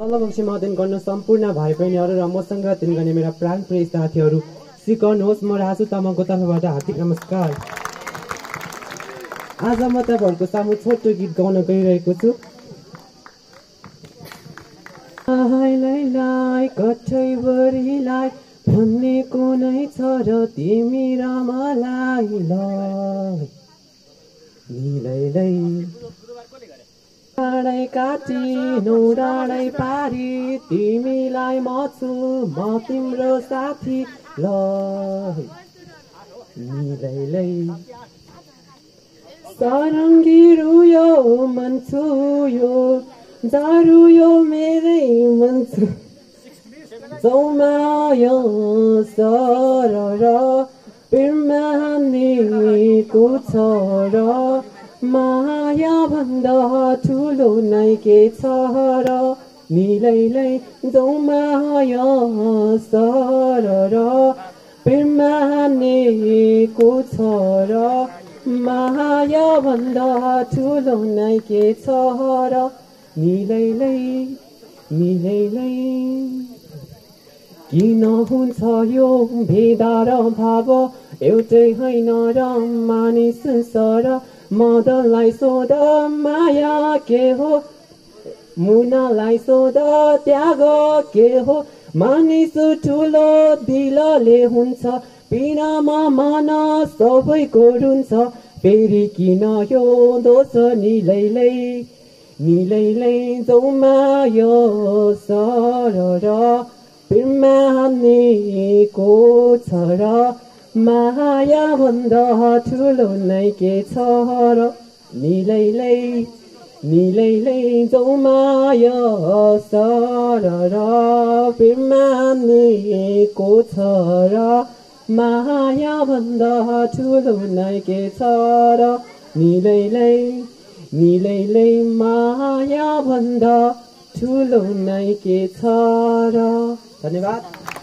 तलबक्सीमा अध्ययन गर्न सम्पूर्ण भाइ बहिनीहरू र मसँग गर्ने मेरा प्राण प्रिय साथीहरू सिकाउनुहोस् म राजु तामाङको तर्फबाट हार्दिक नमस्कार। आज म तपाईँहरूको सामु छोटो गीत गाउन गइरहेको छु। भन्ने कुनै छ र तिमी र मलाई लै निलैलै डाँडै काटी नौ डाँडै पारी तिमीलाई म छु म तिम्रो साथी ल। सरङ्गी रुयो मन छुयो जारु यो मेरै मन छु। जौमायो सर र पिर्मानेको छ। र माया भन्दा ठुलो नै के छ र मिलैलै जौमाया सर र पिर्मानेको छ र माया भन्दा ठुलो नै के छ र मिलैलै मिलैलै। किन हुन्छ यो भेदा र भाव? एउटै होइन र मानिस सर। मदनलाई सोध माया के हो मुनालाई सोध त्याग के हो मानिस ठुलो दिलले हुन्छ पिनामा मन सबैको रुन्छ फेरि किन यो दोष निलैलै निलैलै जौमा यो सर र पिर्मानेको छ र माया भन्दा ठुलो नै के छ र? निलैलै निलैलै जौमाया सर र पिर्मानेको छ र? माया भन्दा ठुलो नै के छ र? निलैलै निलैलै माया भन्दा ठुलो नै के छ र? धन्यवाद।